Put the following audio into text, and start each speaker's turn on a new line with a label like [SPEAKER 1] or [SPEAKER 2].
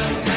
[SPEAKER 1] Bye.